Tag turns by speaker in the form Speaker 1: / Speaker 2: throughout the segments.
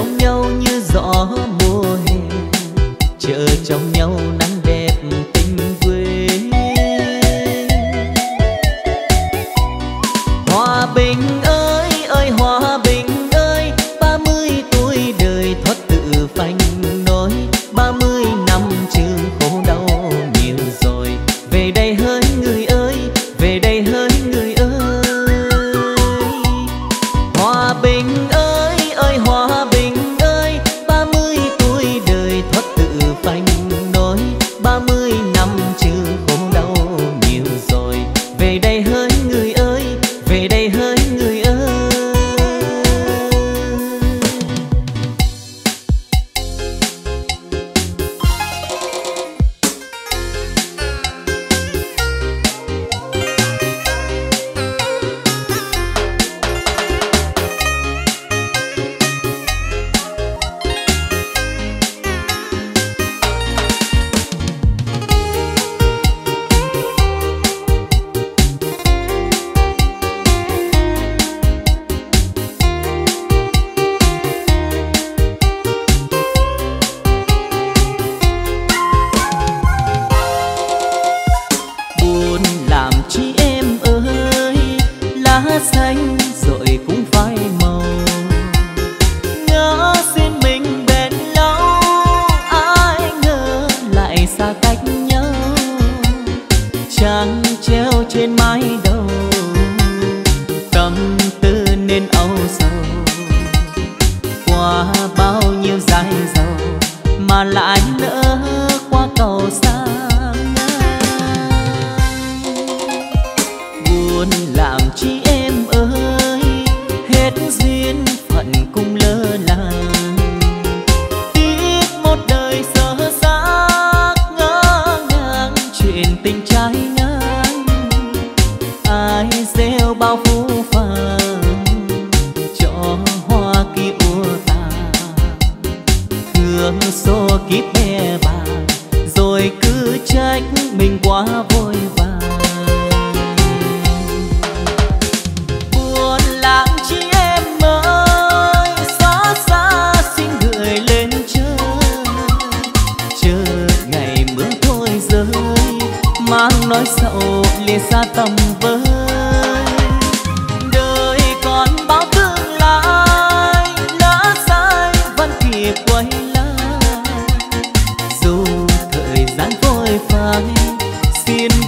Speaker 1: trong nhau như gió mùa hè chờ trong nhau nắng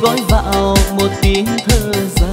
Speaker 1: gói vào một tiếng thơ dài.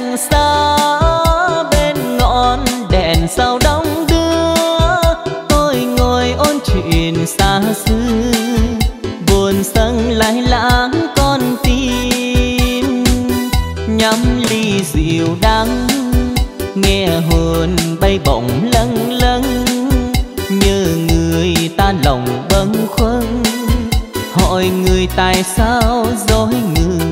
Speaker 1: thành xa bên ngọn đèn sao đông đưa. Tôi ngồi ôn chuyện xa xưa buồn sân lại lãng con tim. Nhắm ly rượu đắng, nghe hồn bay bổng lâng lâng. Như người ta lòng bâng khuâng, hỏi người tại sao dối người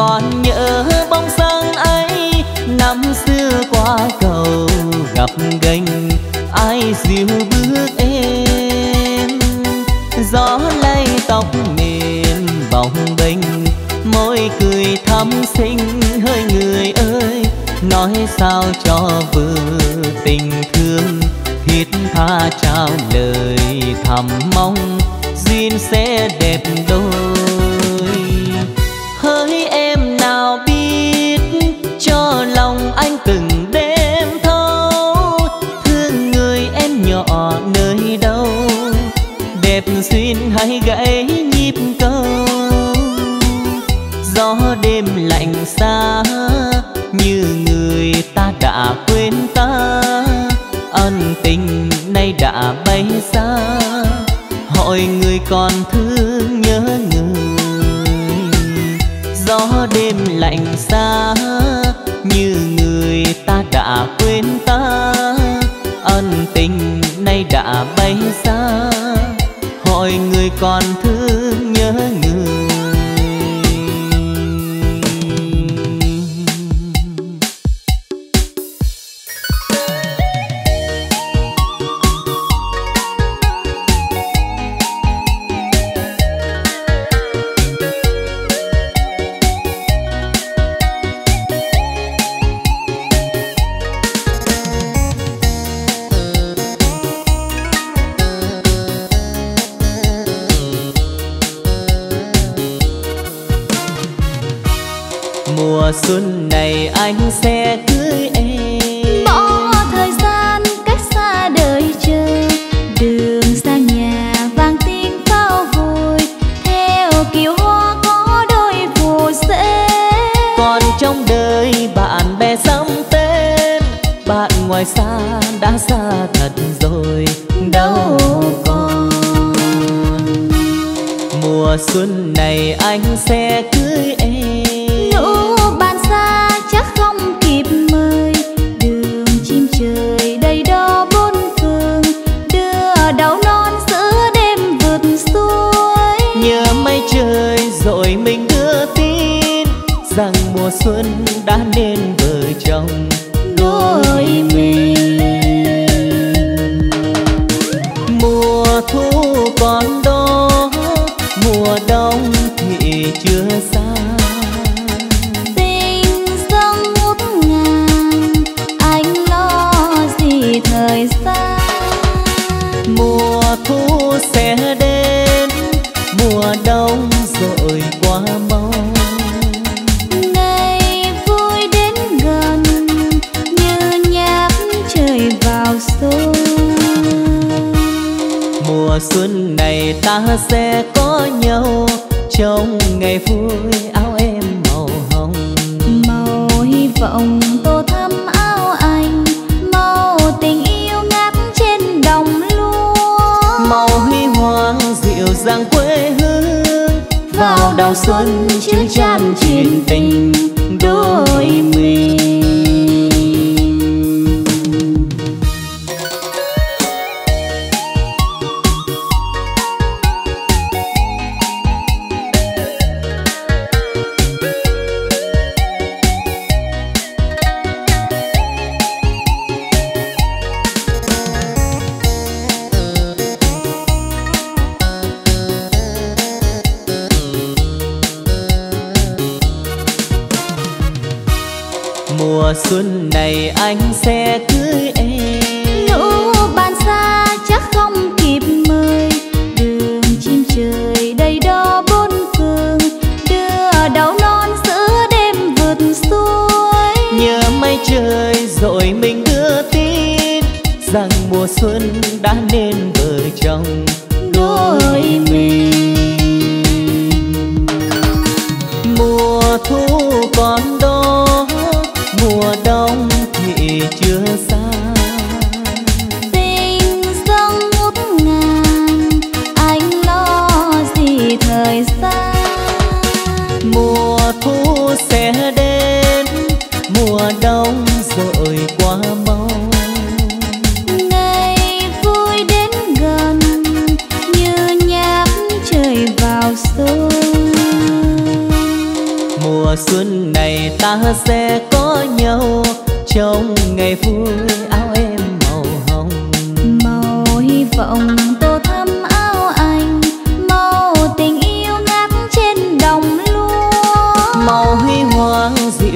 Speaker 1: còn nhớ bóng sáng ấy. Năm xưa qua cầu gặp gành, ai dịu bước em? Gió lay tóc mềm vòng bình môi cười thắm xinh hơi người ơi. Nói sao cho vừa tình thương, thiết tha trao lời thầm mong. Duyên sẽ đẹp rời xa hỏi người còn thương nhớ người? Gió đêm lạnh xa như người ta đã quên ta. Ân tình nay đã bay xa, hỏi người còn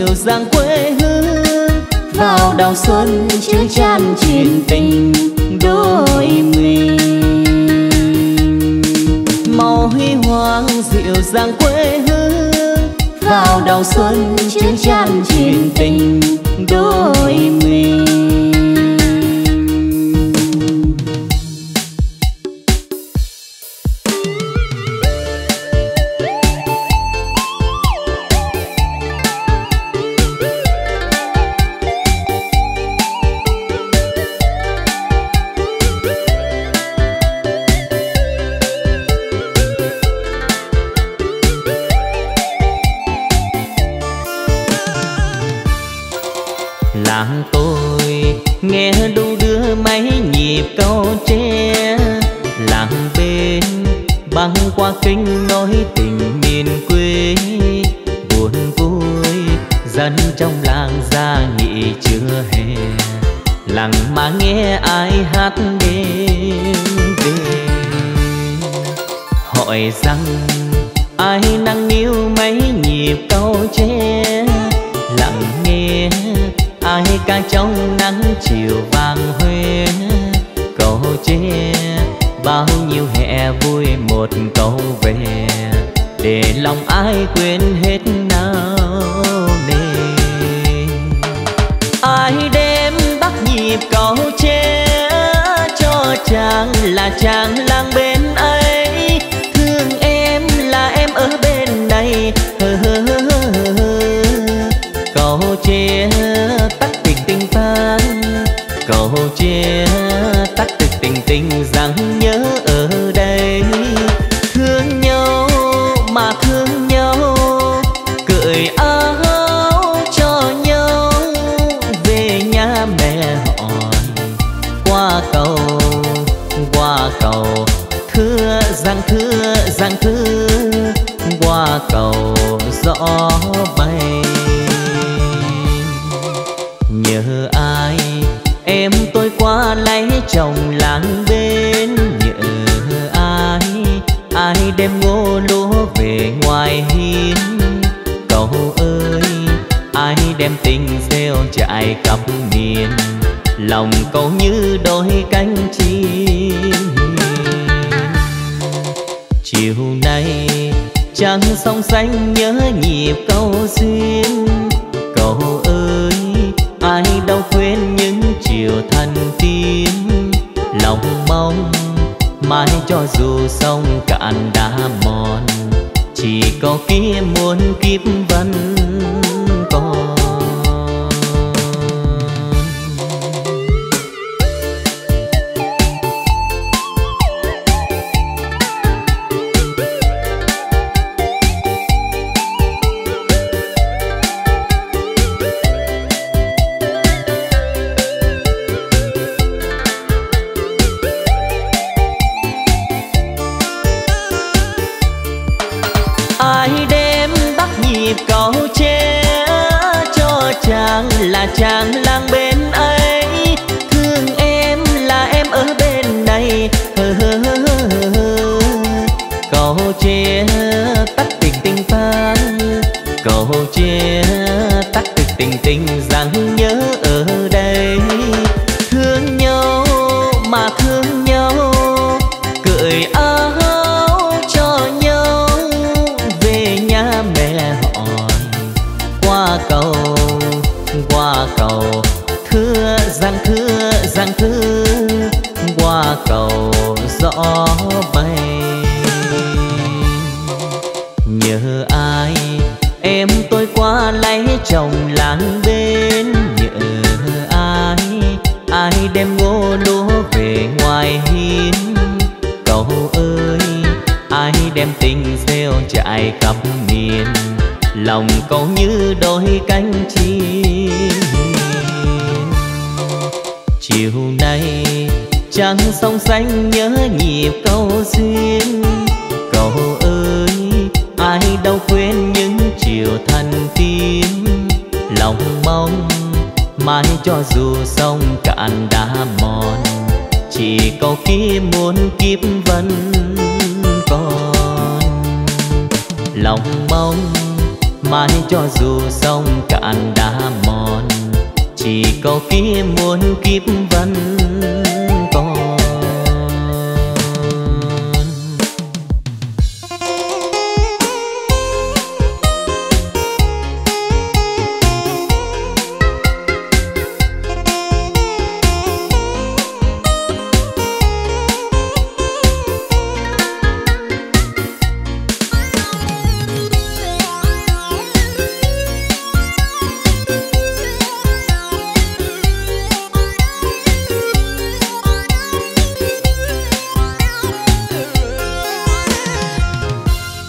Speaker 2: kiều
Speaker 1: giang quê hương. Vào đầu xuân chứa chan chìm tình, đôi mình. Màu huy hoàng, dịu dàng quê hương. Vào đầu xuân chứa chan chìm tình, đôi mình. rằng ai nắng níu mấy nhịp câu tre lặng nghe ai ca trong nắng chiều vàng huê câu tre bao nhiêu hè vui một câu về, để lòng ai quên hết thành tim lòng mong, mãi cho dù sông cạn đã mòn. Chỉ có kia muôn kiếp vân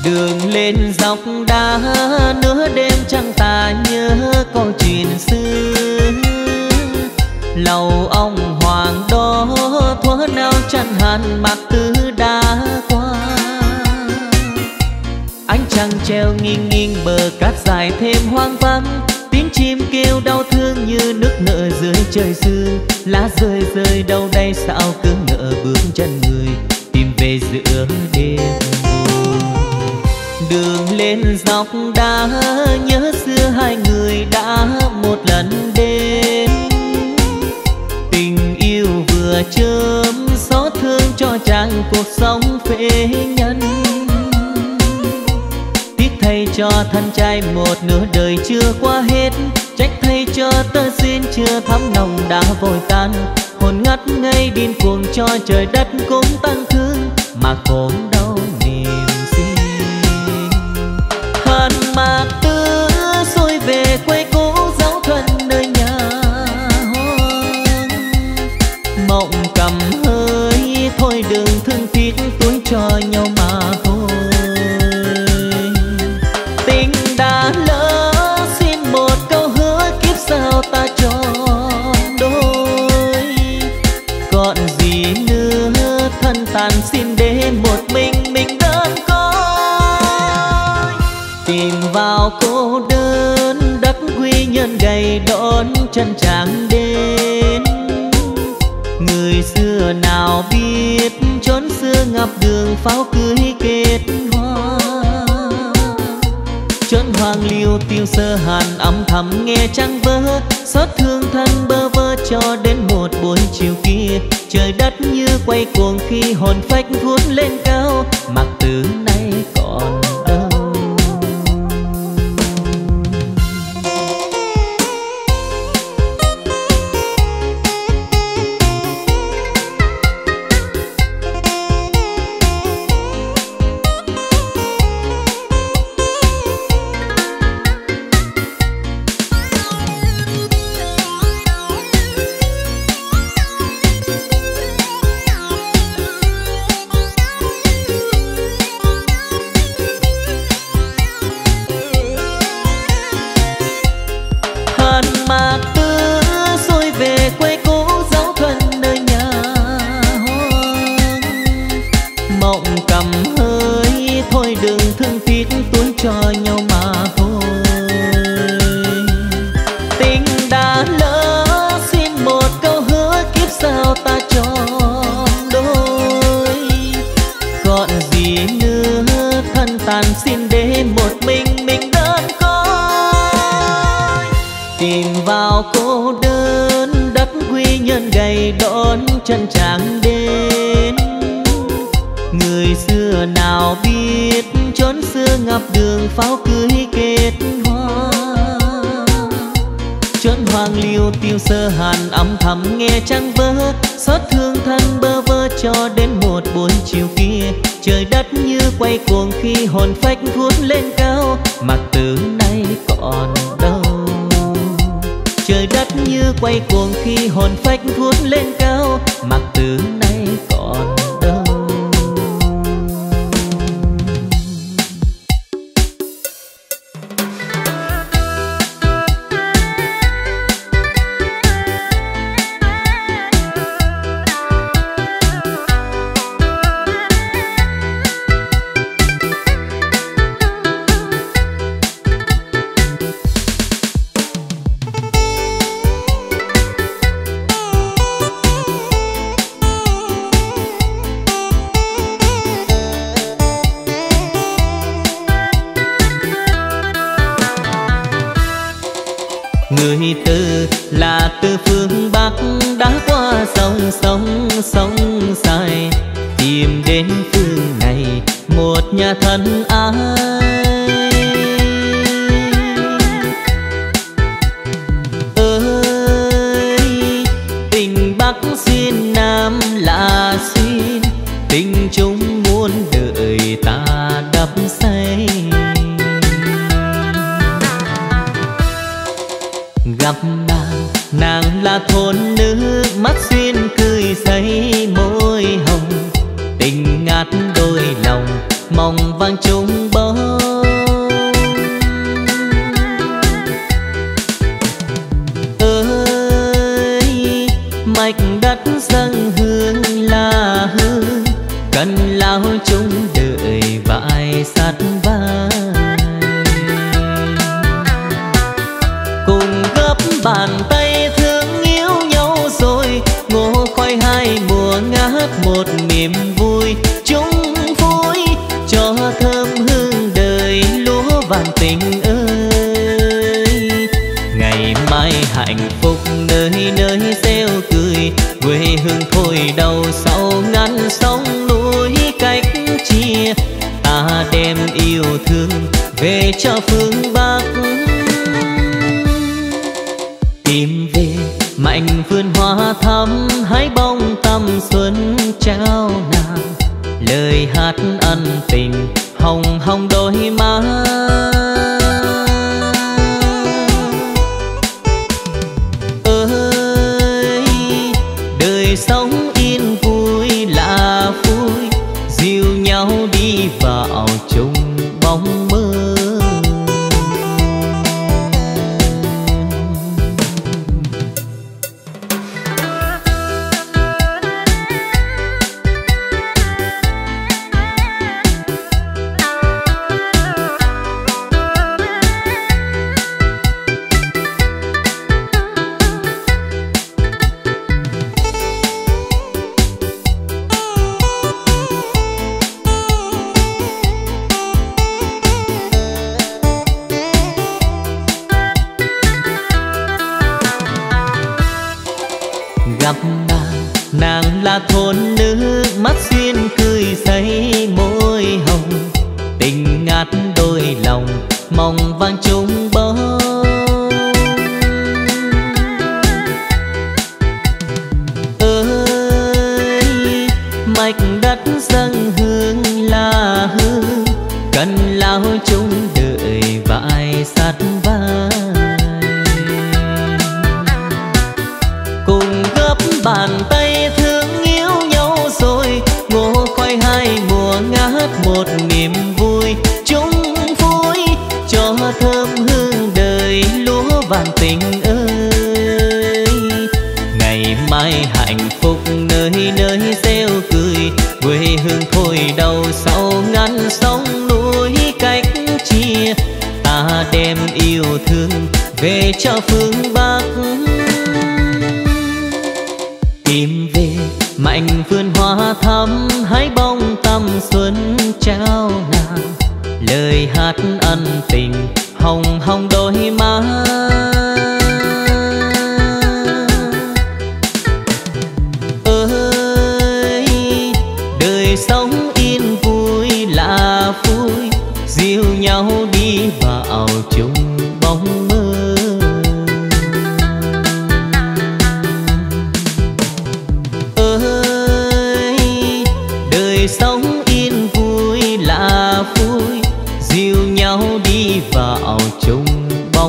Speaker 1: đường lên dọc đá, nửa đêm chẳng ta nhớ câu chuyện xưa. Lầu ông hoàng đó, thuở nào chẳng hàn mặc tứ đã qua. Ánh trăng treo nghiêng nghiêng bờ cát dài thêm hoang vắng. Tiếng chim kêu đau thương như nước nợ dưới trời sương lá rơi rơi đâu đây, sao cứ nợ bước chân người tìm về giữa đêm? Đường lên dọc đá nhớ xưa hai người đã một lần đến. Tình yêu vừa chớm xót thương cho chàng cuộc sống phế nhân. Tiếc thay cho thân trai một nửa đời chưa qua hết. Trách thay cho tơ xin chưa thắm lòng đã vội tan. Hồn ngắt ngây điên cuồng cho trời đất cũng tăng thương. Mà khổ đau nhiều pháo cưới kết hoa. Chốn hoàng liêu tiêu sơ hàn âm thầm nghe trăng vỡ. Xót thương thân bơ vơ cho đến một buổi chiều kia. Trời đất như quay cuồng khi hồn phách vút lên cao. Mặc từ hàn âm thầm nghe trăng vỡ, xót thương thân bơ vơ cho đến một buổi chiều kia. Trời đất như quay cuồng khi hồn phách vút lên cao, mặc từ nay còn đâu. Trời đất như quay cuồng khi hồn phách vút lên cao, mặc từ yêu thương về cho phương bắc. Tìm về mạnh vườn hoa thắm, hái bông tâm xuân trao nàng. Lời hát ân tình hồng hồng đôi má.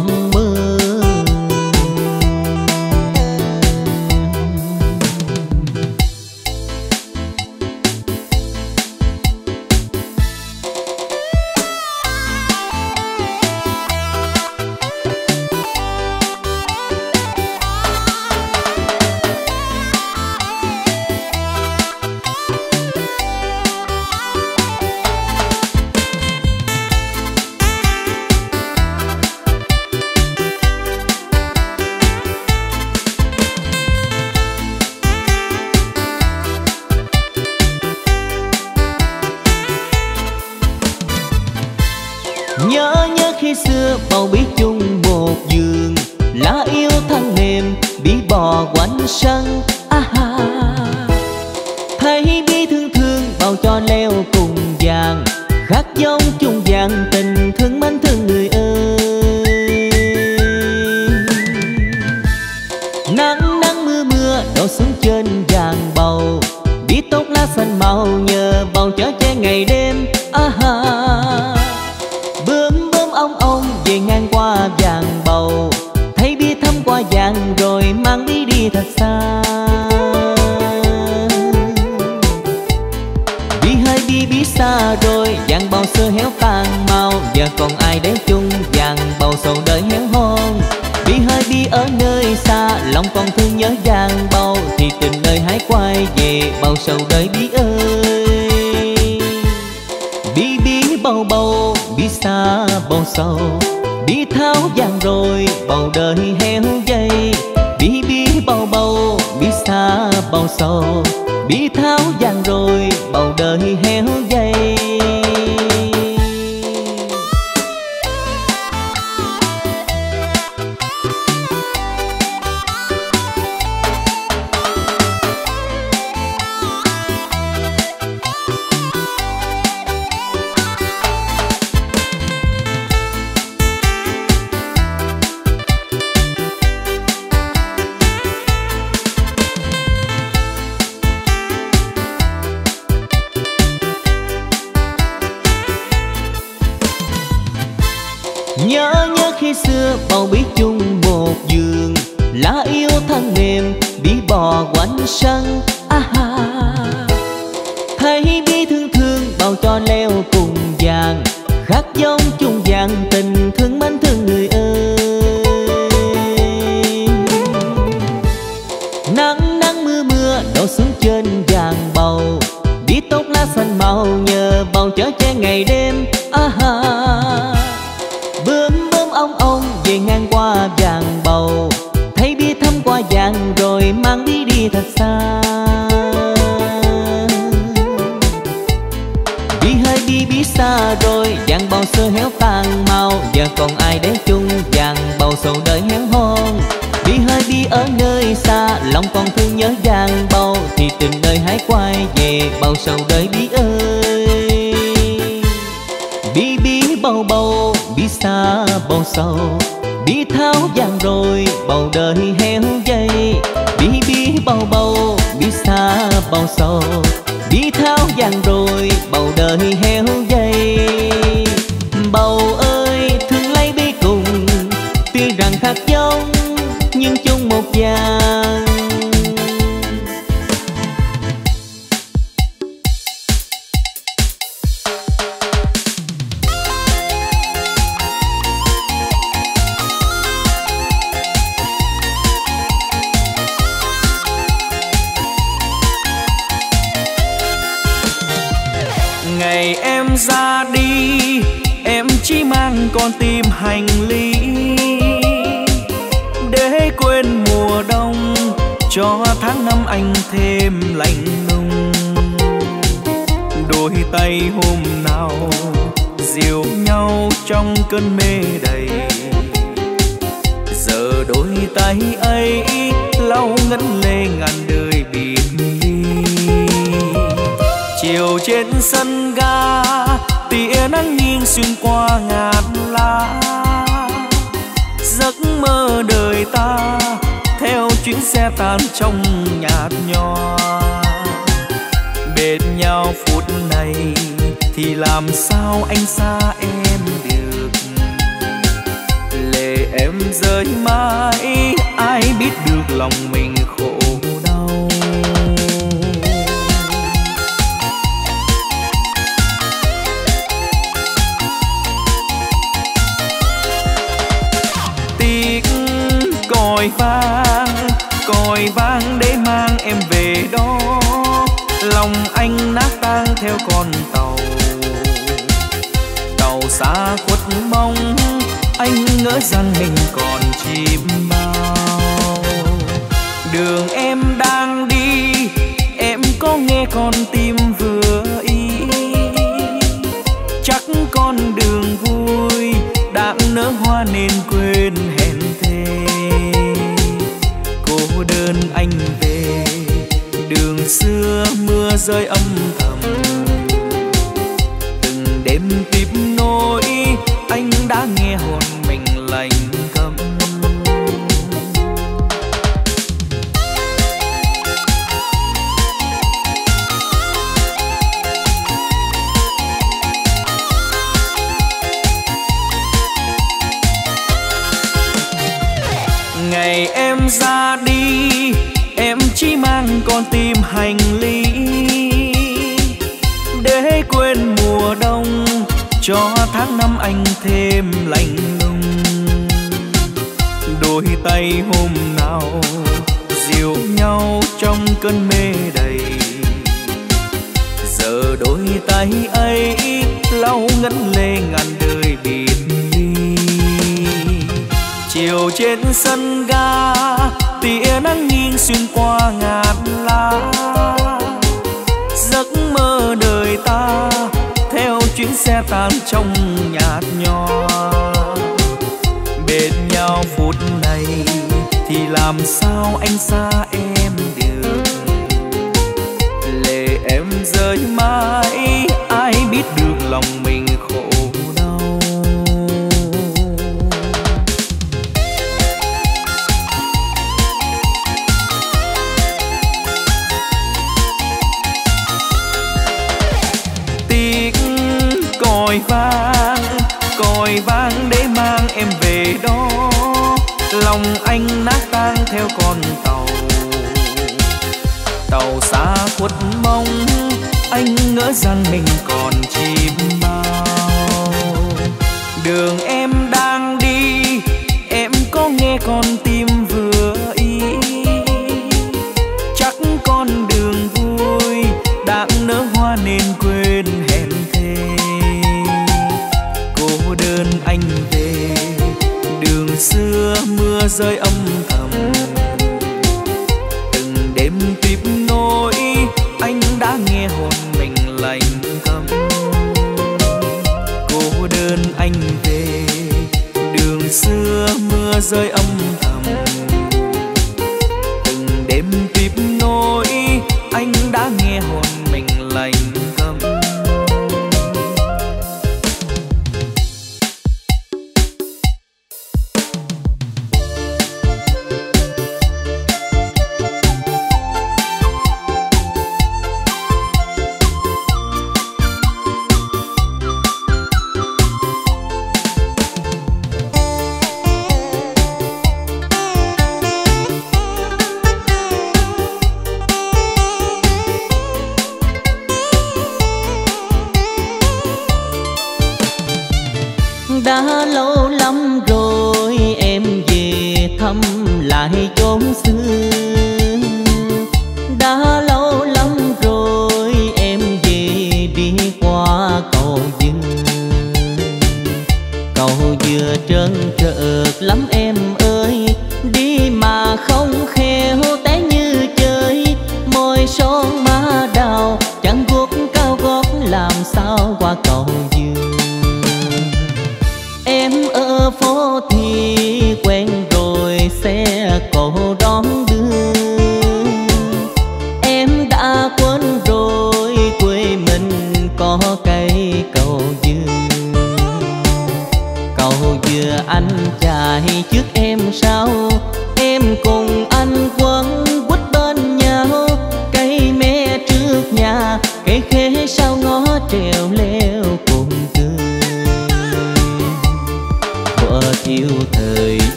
Speaker 1: mong trên vàng bầu. Đi tốt lá xanh màu nhờ bầu chở che ngày đêm. À ha. bướm bướm ong ong về ngang qua vàng bầu. Thấy biết thăm qua vàng rồi mang đi đi thật xa. Đi hơi bi bí xa rồi, vàng bầu xưa héo tàn màu. Giờ còn ai để chung vàng bầu sầu đời héo hon đi ở nơi xa, lòng còn thương nhớ vàng bao, thì tình đời hãy quay về, bao sầu đời bi ơi. Bi bí bao bầu, bí xa bao sầu, bí tháo vàng rồi bầu đời héo dây. Bí bí bao bầu, bí xa bao sầu, bí tháo vàng rồi bầu đời héo dây. Bầu ơi, thương lấy bí cùng, tuy rằng khác vàng
Speaker 3: ngày em ra đi em chỉ mang con tim hành lý. Cho tháng năm anh thêm lạnh lùng. Đôi tay hôm nào dìu nhau trong cơn mê đầy. Giờ đôi tay ấy lau ngấn lê ngàn đời biệt ly chiều trên sân ga, tia nắng nghiêng xuyên qua ngàn lá. Giấc mơ đời ta chuyến xe tan trong nhạt nhòa. Bên nhau phút này thì làm sao anh xa em được? Lệ em rơi mãi, ai biết được lòng mình khổ xa khuất mong, anh ngỡ rằng mình còn chim bao đường em đang đi, em có nghe con tim vừa ý. Chắc con đường vui đang nở hoa nên quên hẹn thề. Cô đơn anh về, đường xưa mưa rơi âm
Speaker 1: thầm.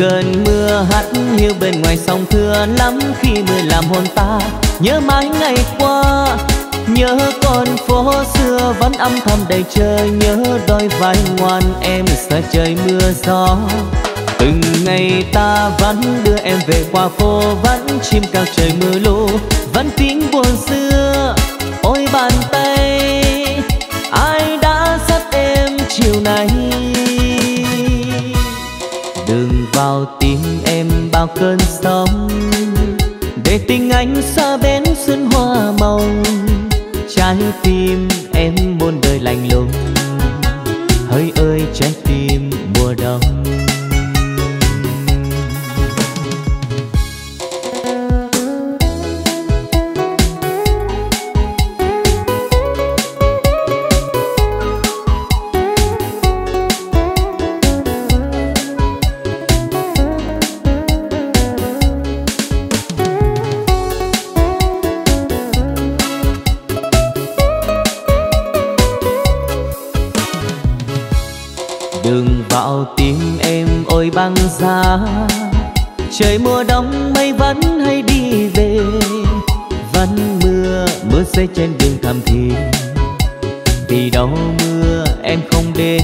Speaker 1: Cơn mưa hắt hiu bên ngoài sông thưa lắm khi mưa làm hồn ta. Nhớ mãi ngày qua, nhớ con phố xưa vẫn âm thầm đầy trời, nhớ đôi vai ngoan em sợ trời mưa gió. Từng ngày ta vẫn đưa em về qua phố, vẫn chim cao trời mưa lũ vẫn tiếng buồn xưa. Ôi bàn tay, ai đã dắt em chiều nay? Vào tim em bao cơn sóng. Để tình anh xa bén xuân hoa mộng trái tim em muôn đời lạnh lùng. Hỡi ơi, trái tim xa. Trời mùa đông mây vẫn hay đi về, vẫn mưa mưa rơi trên đường thầm thì vì đâu mưa em không đến,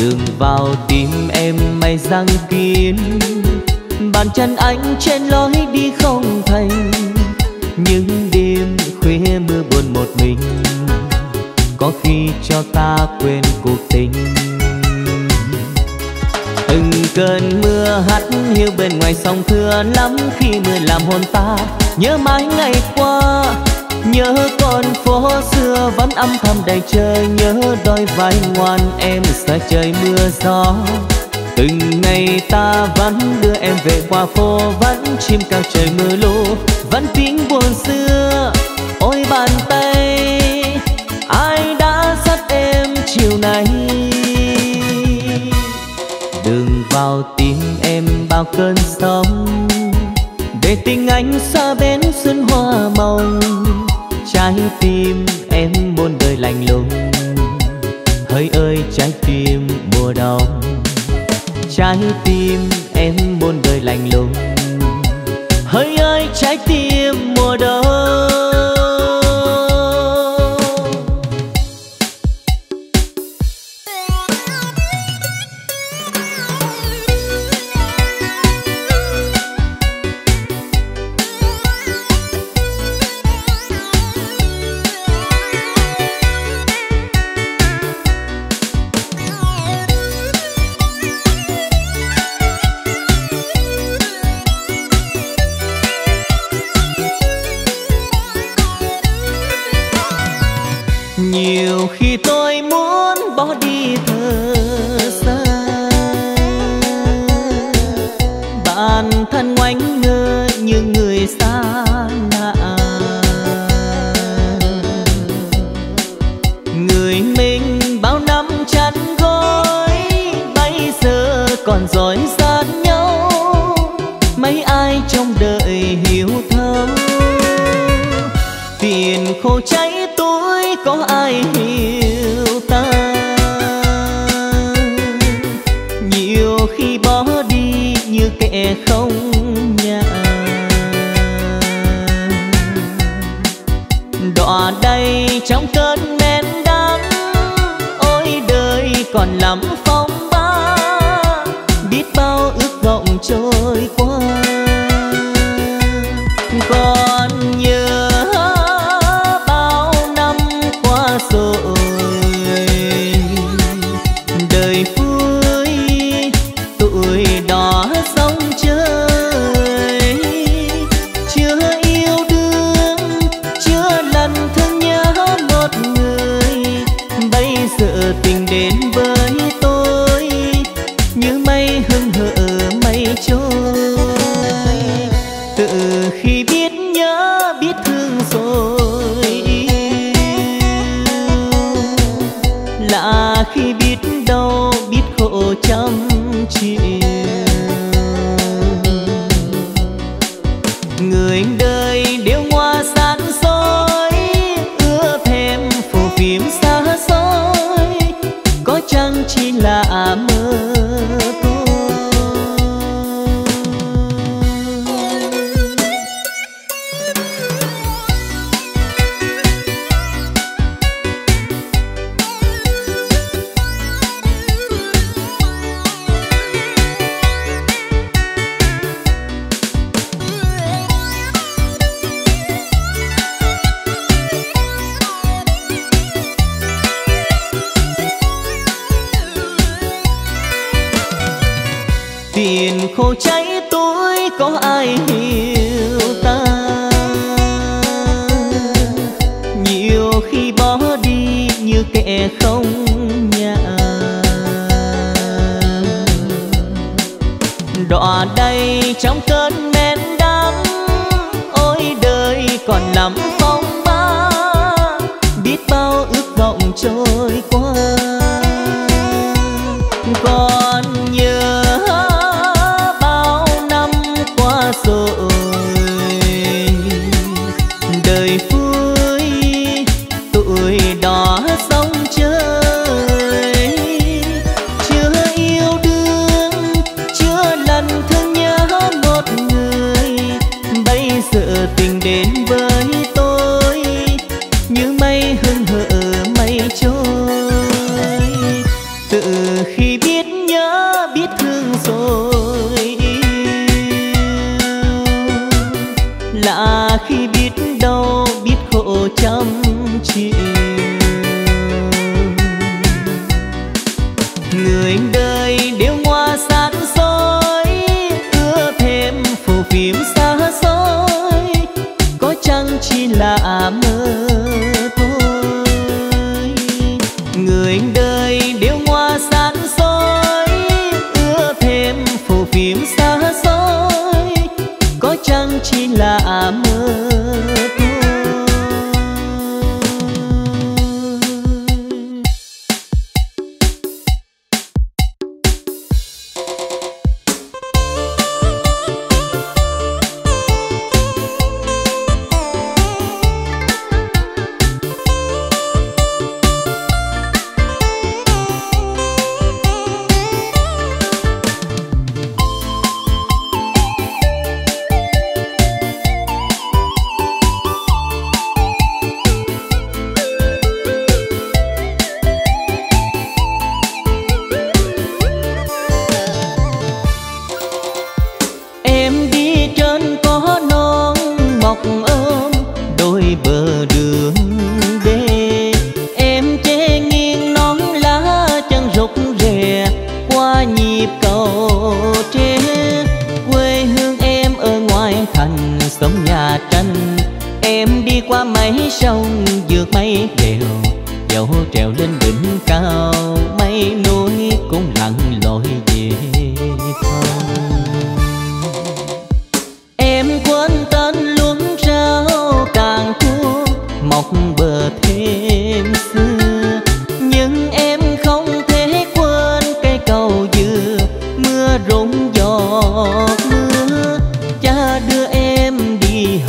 Speaker 1: đường vào tim em mây răng kín bàn chân anh trên lối đi không thành, những đêm khuya mưa buồn một mình. Có khi cho ta quên cuộc tình cơn mưa hắt hiu bên ngoài sông thưa lắm khi mưa làm hồn ta. Nhớ mãi ngày qua, nhớ con phố xưa vẫn âm thầm đầy trời, nhớ đôi vai ngoan em xa trời mưa gió. Từng ngày ta vẫn đưa em về qua phố, vẫn chim cao trời mưa lũ, vẫn tiếng buồn xưa. Ôi bàn tay, ai đã dắt em chiều nay? Vào tim em bao cơn sóng. Để tình anh xa bến xuân hoa mong trái tim em muôn đời lạnh lùng. Hỡi ơi, trái tim mùa đông, trái tim em muôn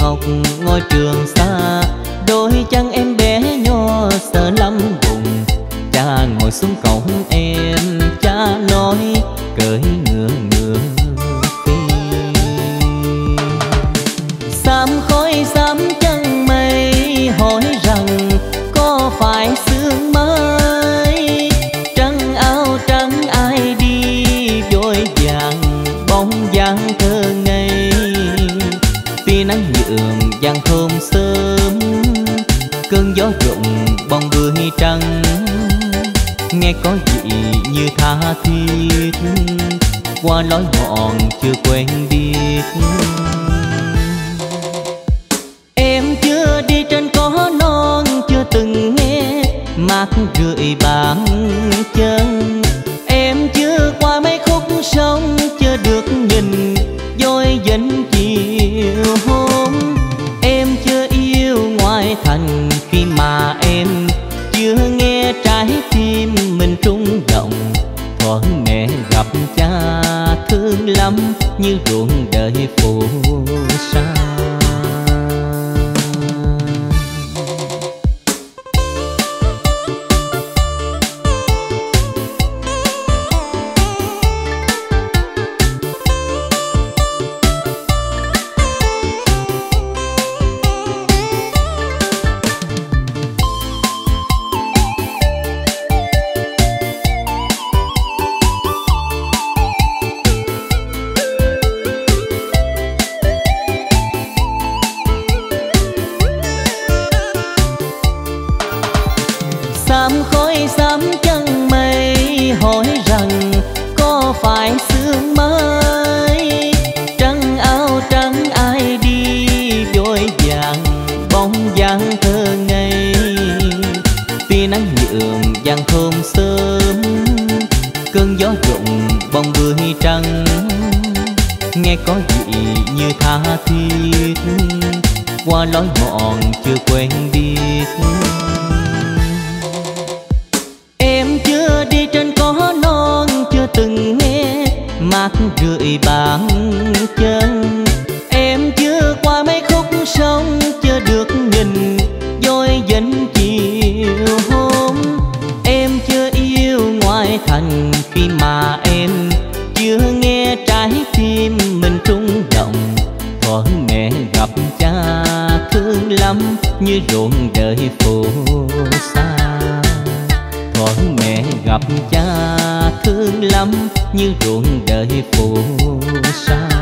Speaker 1: học ngôi trường xa con mẹ gặp cha thương lắm như ruộng đời phù sa.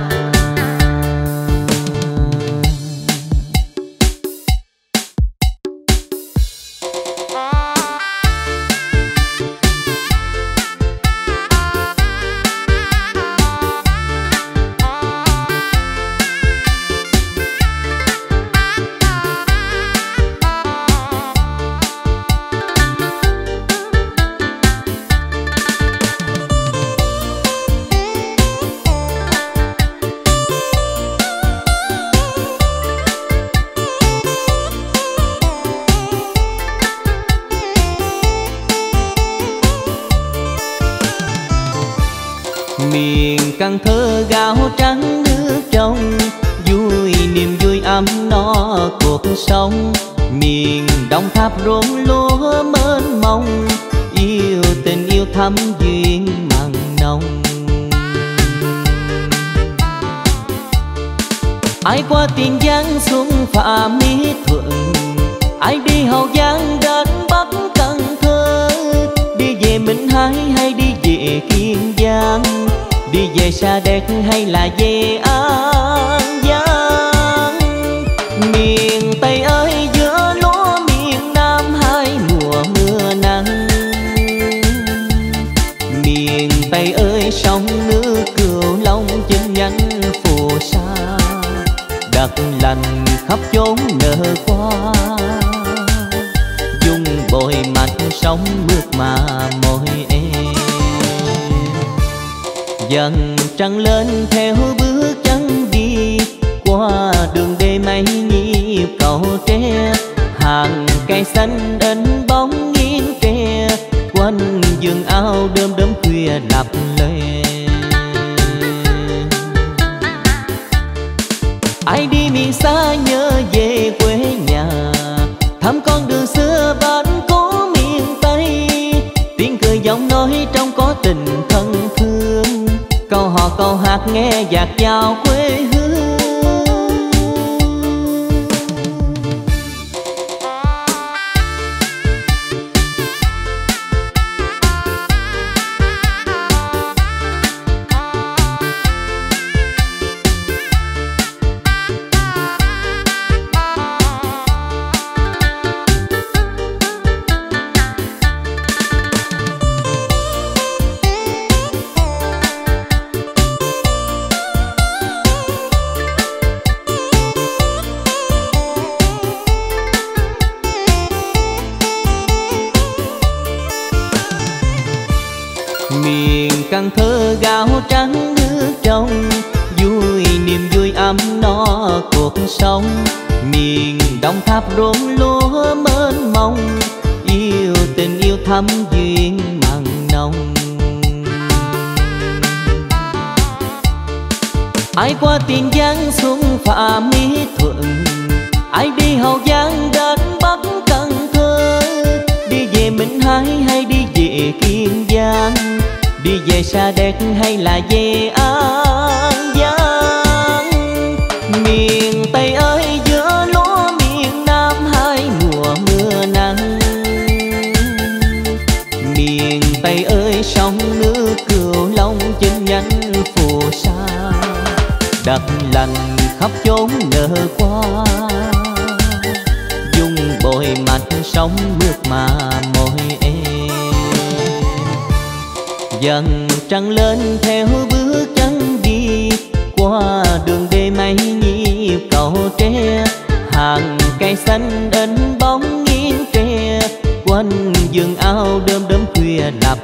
Speaker 1: Đông ruộng lúa mênh mông, yêu tình yêu thắm duyên mặn nồng. Ai qua tiền giang xuống phà mỹ thuận, ai đi hậu giang đến bắc cần thơ. Đi về minh hải hay đi về kiên giang, đi về Sa Đéc hay là về An trần trăng lên theo bước chân đi. Qua đường đê mây nhịp cầu tre, hàng cây xanh đến bóng nghiêng tre. Quanh giường ao đơm đớm khuya lặp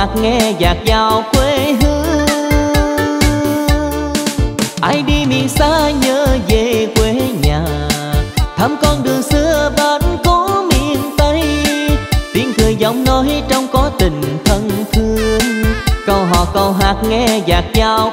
Speaker 1: hát nghe dạt vào quê hương. Ai đi miền xa nhớ về quê nhà. Thăm con đường xưa bên cố miền tây. Tiếng cười giọng nói trong có tình thân thương. Câu hò câu hát nghe dạt dào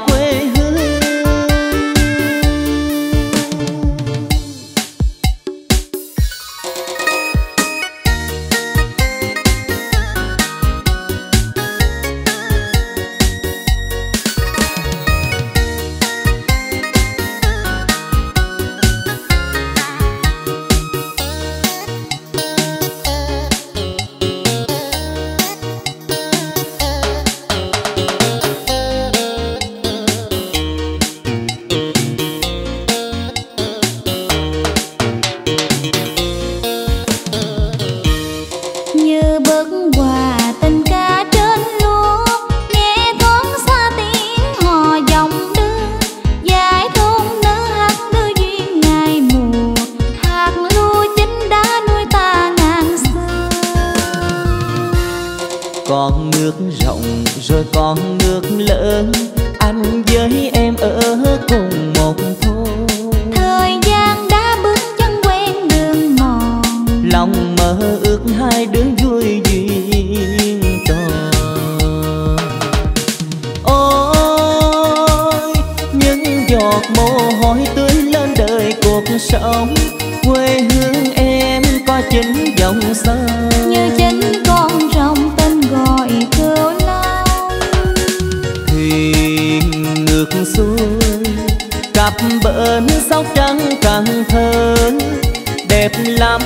Speaker 1: còn được lỡ anh với em ở cùng một thôn.
Speaker 2: Thời gian đã bước chân quen đường mòn.
Speaker 1: Lòng mơ ước hai đứa vui duyên tròn. Ôi những giọt mồ hôi tươi lên đời cuộc sống. bờn sóc trắng càng thơ đẹp lắm.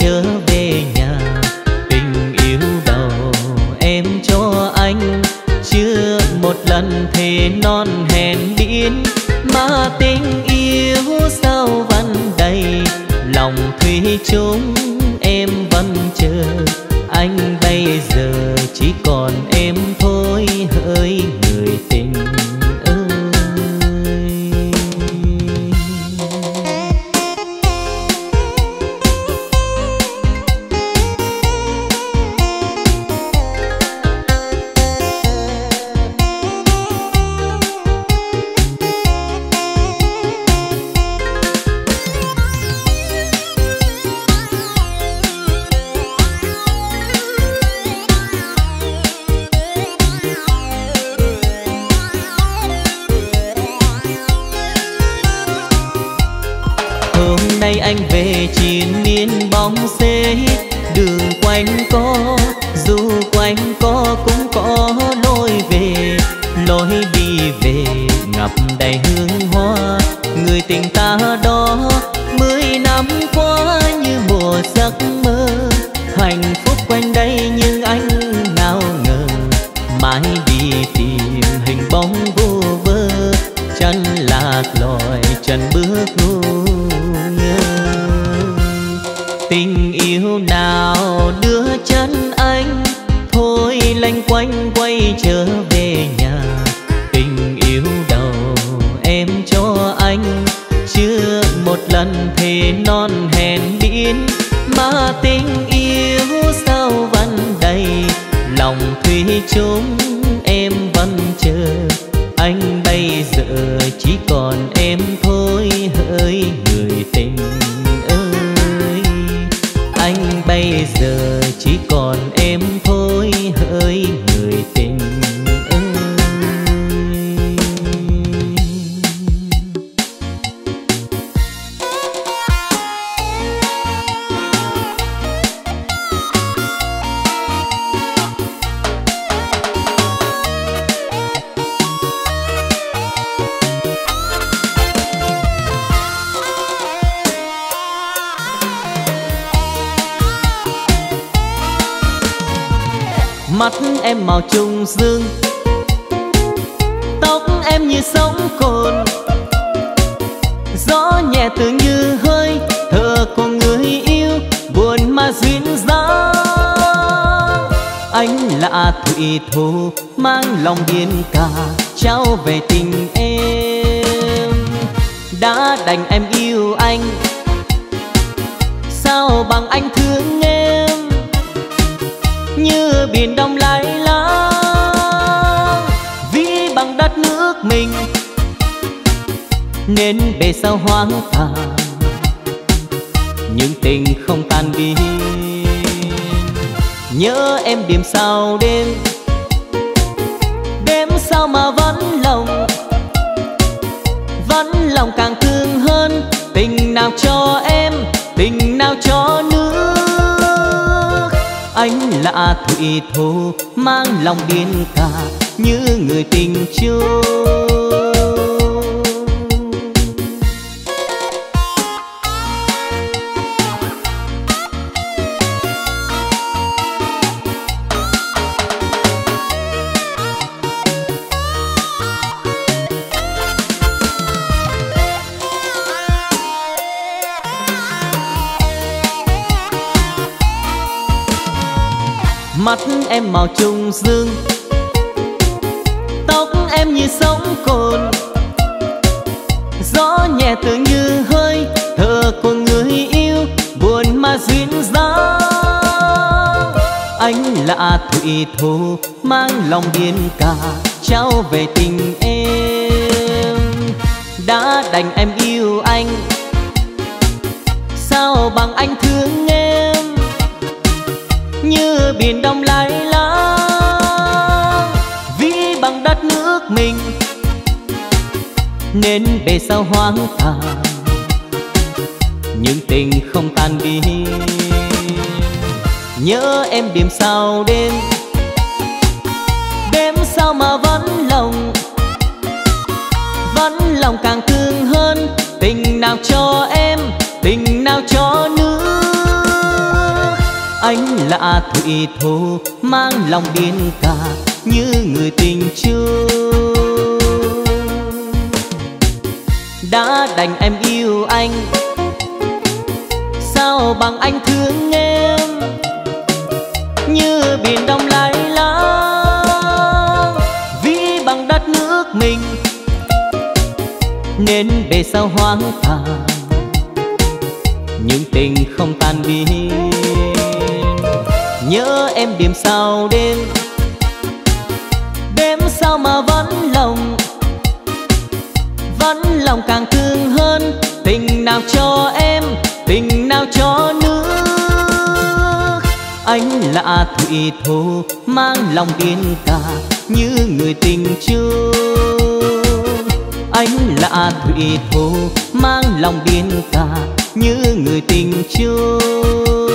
Speaker 1: trở về nhà. Tình yêu đầu em cho anh. Chưa một lần thề non hèn điên. Mà tình yêu sao vẫn đầy. Lòng thủy chung em vẫn chờ. Anh bây giờ chỉ còn em cả trao về tình em. Đã đành em yêu anh, sao bằng anh thương em? Như biển đông lái lá vì bằng đất nước mình. Nên bề sao hoang tàn nhưng tình không tan biến. Nhớ em điểm sao đêm đêm nào cho em, tình nào cho nước anh lạ thủy thủ mang lòng điên cả, như người tình chưa. Màu trùng dương. Tóc em như sóng cồn, gió nhẹ tưởng như hơi. Thở của người yêu, buồn mà duyên dáng. Anh lạ thủy thủ, mang lòng điên cả, trao về tình em. Đã đành em yêu anh, sao bằng anh thương em? Như biển đông lái lái mình. Nên về sao hoang tàn nhưng tình không tan đi. Nhớ em điểm sao đêm đêm sao mà vẫn lòng. Vẫn lòng càng thương hơn, tình nào cho Dạ anh thủy thổ mang lòng điên cả như người tình chung đã đành em yêu anh, sao bằng anh thương em? Như biển đông lái lá vì bằng đất nước mình, nên bề sao hoang tàn. Nhưng tình không tan biến nhớ em đêm sao đêm. Đêm sao mà vẫn lòng vẫn lòng càng thương hơn. Tình nào cho em, tình nào cho nước anh lạ thủy thổ mang lòng điên cả như người tình chưa. Anh lạ thủy thô mang lòng điên cả như người tình
Speaker 2: chưa.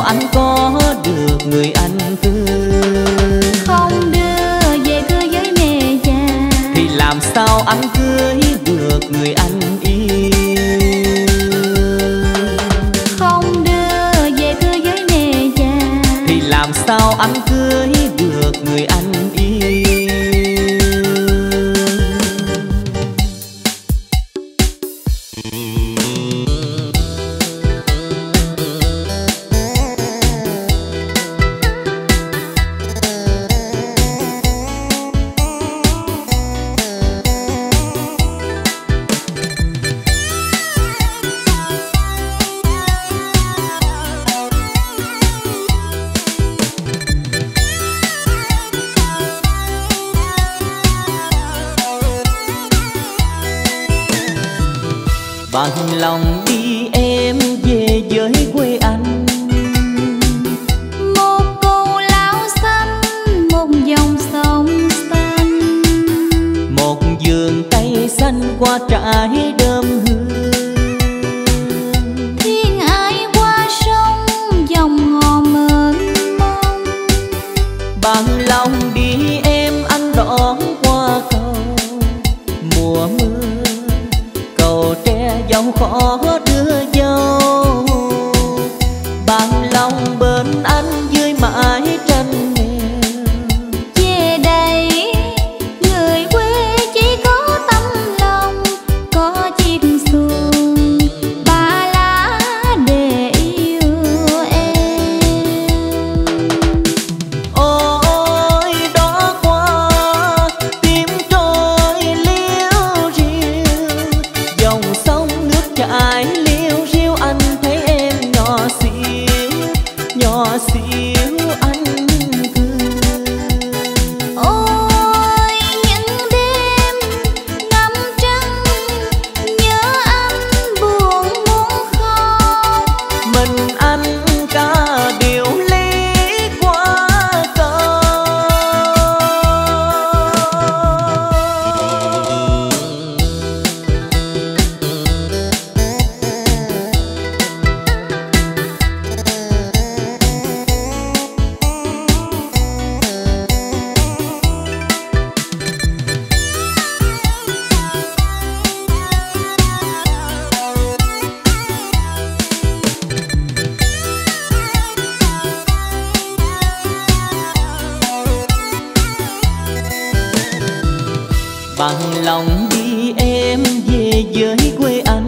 Speaker 3: anh
Speaker 1: có được người anh thương?
Speaker 2: Không đưa về
Speaker 1: cưới
Speaker 2: với mẹ già.
Speaker 1: Thì làm sao anh cưới được người anh bằng lòng đi em về với quê anh.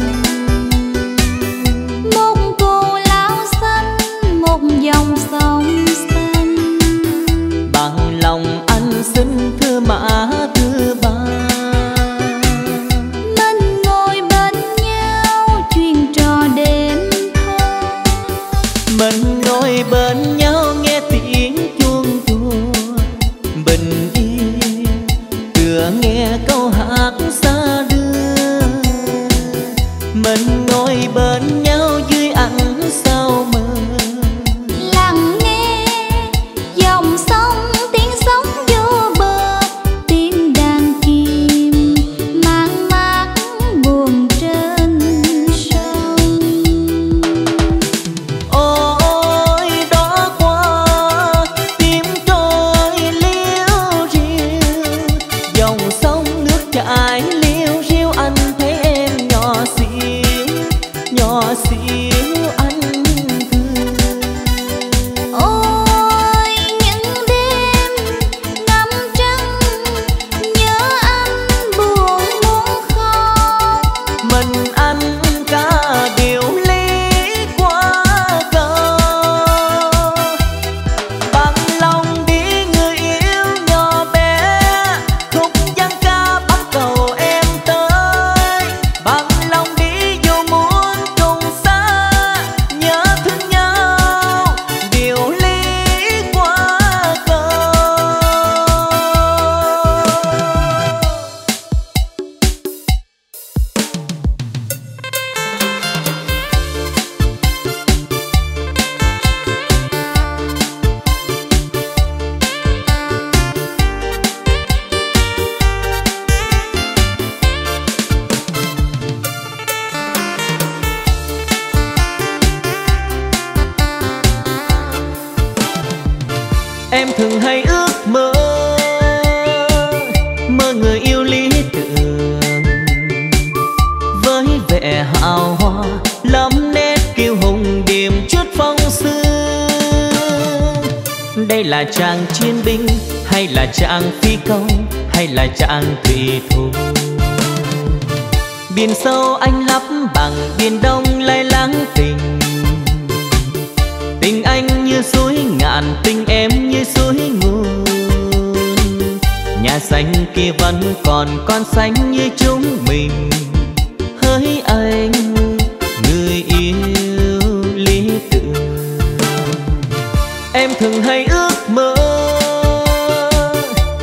Speaker 1: Đừng hay ước mơ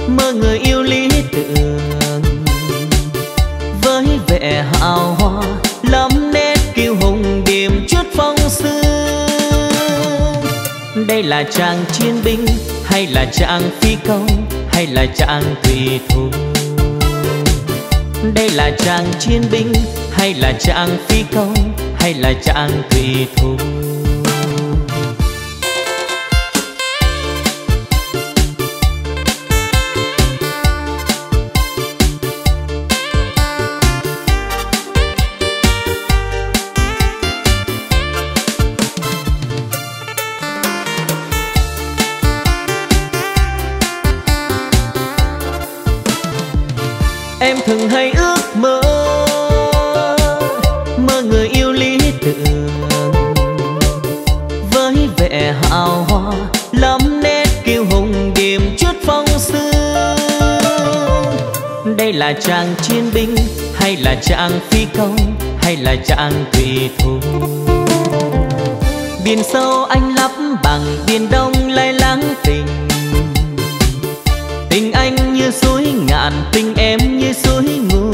Speaker 1: mơ người yêu lý tưởng. Với vẻ hào hoa lắm nét kiêu hùng, điểm chút phong sương đây là chàng chiến binh, hay là chàng phi công, hay là chàng thủy thủ? Đây là chàng chiến binh, hay là chàng phi công, hay là chàng thủy thủ? Em thường hay ước mơ mơ người yêu lý tưởng. Với vẻ hào hoa lắm nét kiêu hùng điểm chút phong sương. Đây là chàng chiến binh, hay là chàng phi công, hay là chàng thủy thủ? Biển sâu anh lấp bằng biển đông lay láng tình tình. Ngàn tình em như suối nguồn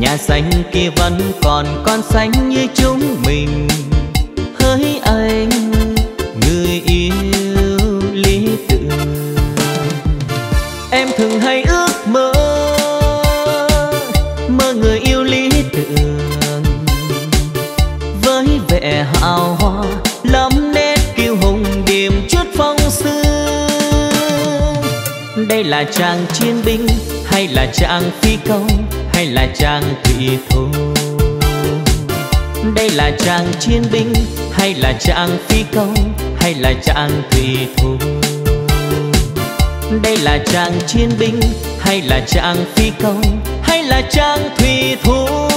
Speaker 1: nhà xanh kia vẫn còn con xanh như chúng mình. Chàng chiến binh, hay là chàng phi công, hay là chàng thủy thủ? Đây là chàng chiến binh, hay là chàng phi công, hay là chàng thủy thủ? Đây là chàng chiến binh, hay là chàng phi công, hay là chàng thủy thủ?